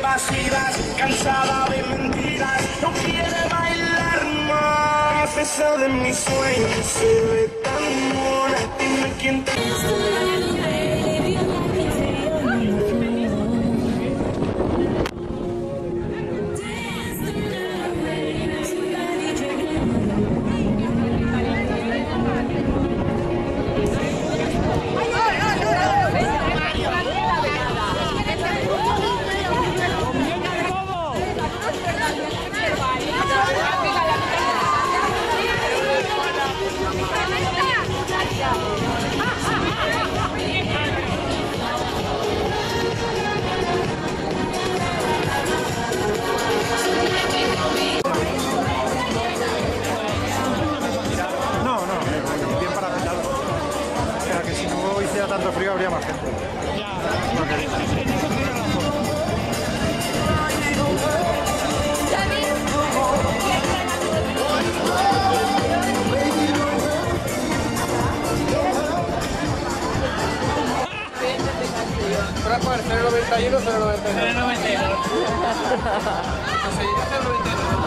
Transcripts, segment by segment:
evasivas, cansada de mentiras, no quiere bailar más. Esa de mis sueños se ve tan mona, dime quién te... 91 091. 091.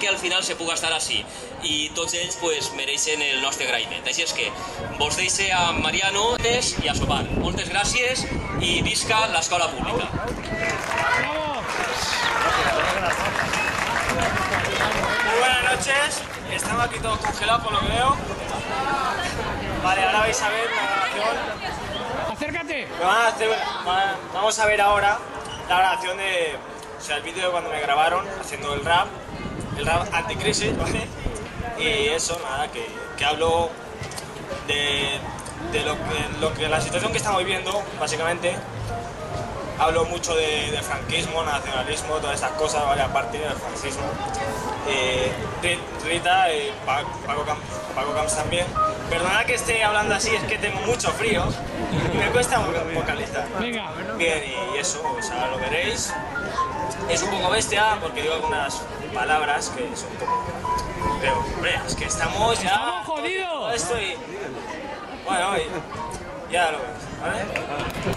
Que al final se puga estar així. I tots ells pues, mereixen el nostre agraïment. Així és que vos deixe a Mariano i a sopar. Moltes gràcies i visca l'escola pública. Muy buenas noches, estamos aquí todos congelados por lo que veo. Vale, ahora vais a ver la grabación. Acércate. Van a hacer- va- vamos a ver ahora la grabación de. O sea, el vídeo de cuando me grabaron haciendo el rap, el rap anticrisis, ¿vale? Y eso, nada, que, que hablo de, de lo, que, lo que la situación que estamos viviendo, básicamente. Hablo mucho de, de franquismo, nacionalismo, todas estas cosas, ¿vale? Aparte del fascismo. Eh, Ri- Rita, eh, Pa- Paco, Camps, Paco Camps también. Perdona que esté hablando así, es que tengo mucho frío y me cuesta voca- vocalizar. Venga. Bien, y eso, o sea, lo veréis. Es un poco bestia porque digo algunas palabras que son un poco... Pero, hombre, es que estamos ya... ¡Estamos jodidos! todo Esto y... Bueno, y ya lo ves.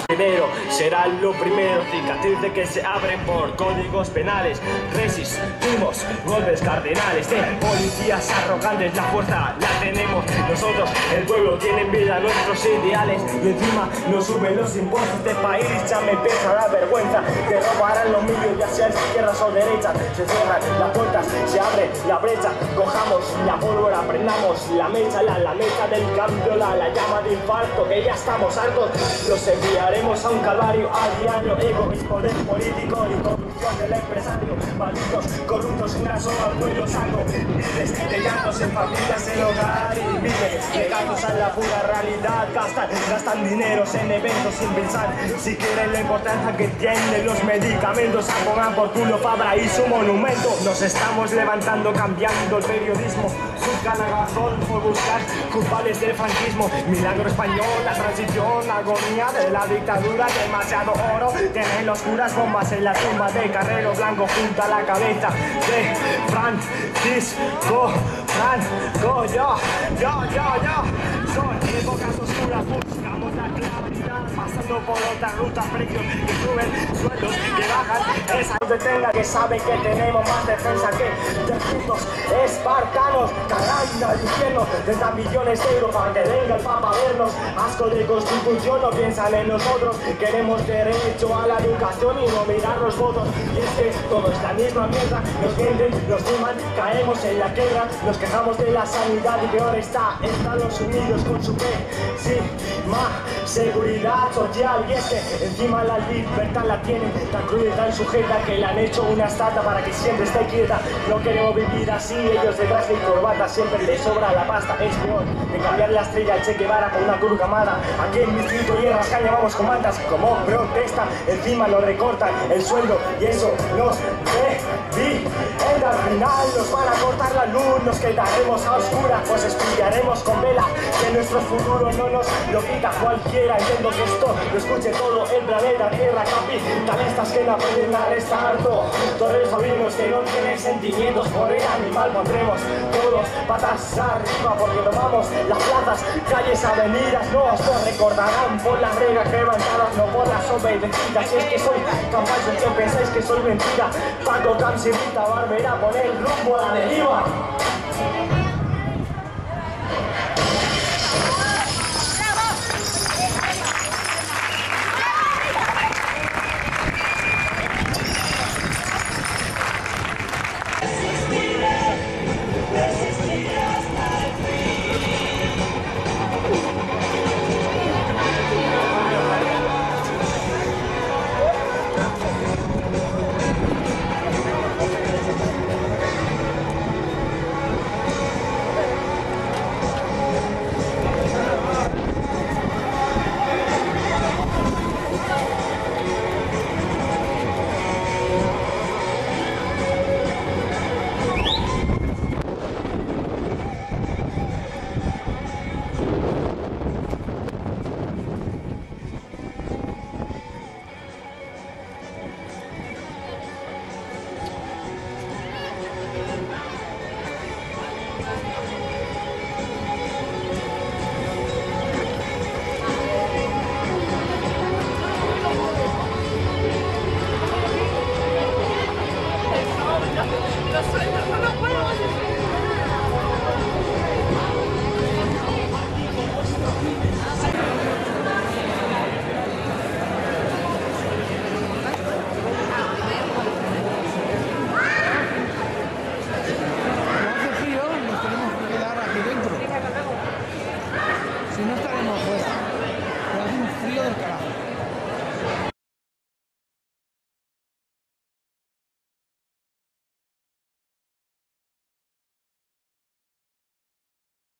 Primero será lo primero, cicatrices que se abren por códigos penales. Resistimos golpes cardenales de policías arrogantes. La fuerza la tenemos nosotros, el pueblo tiene en vida nuestros ideales. Y encima nos suben los impuestos de país. Ya me empieza la vergüenza que robarán los medios, ya sea izquierdas o derechas. Se cierran las puertas, se abre la brecha. Cojamos la pólvora, prendamos la mecha, la, la mecha del cambio, la, la llama de infarto, que ya estamos hartos. Los enviaremos a un calvario a diario. Egoísmo del político y corrupción del empresario. Malditos, corruptos, grasos al cuello saco. Miles de llantos en familias en hogar y miles de gatos a la pura realidad. Gastan, gastan dineros en eventos sin pensar. Si quieren la importancia que tienen los medicamentos, a por culo Fabra y su monumento. Nos estamos levantando, cambiando el periodismo. Juzgan a razón por buscar culpables del franquismo. Milagro español, la transición, la agonía de la dictadura. Demasiado oro, tienen los curas bombas en la tumba de Carrero Blanco junto a la cabeza de Francisco Franco. Yo, yo, yo, yo. Son épocas oscuras, buscamos la claridad. pasando por otras rutas, precios que suben, que bajan. Detenga que sabe que tenemos más defensa que 300 espartanos. Caray, al infierno, 30 millones de euros para que venga el Papa a vernos. Asco de constitución, no piensan en nosotros. Queremos derecho a la educación y no mirar los votos. Y es que todo es la misma mierda, nos mienten, nos timan, caemos en la guerra, nos quejamos de la sanidad y peor está Estados Unidos con su P. Sí, más seguridad social y es que encima la libertad la tan cruda y tan sujeta que le han hecho una estatua para que siempre esté quieta. No queremos vivir así, ellos detrás de corbata siempre les sobra la pasta. Es peor de cambiar la estrella al Che Guevara con una cruz camada. Aquí en Distrito y en Rascaña vamos con mantas como protesta. Encima nos recortan el sueldo y eso nos divide. Al final nos van a cortar la luz, nos quedaremos a oscuras, pues estudiaremos con vela que nuestro futuro no nos lo quita cualquiera. Entiendo que esto lo escuche todo el planeta Tierra, capitalistas que no aprenden a restar todo. Torres sobrinos que no tienen sentimientos por el animal, pondremos todos patas arriba porque tomamos las plazas, calles, avenidas. No os recordarán por las reglas levantadas, no por las obedecidas. Si es que soy capaz de que pensáis que soy mentira, Paco Camps y Rita Barbera, poner rumbo a la deriva.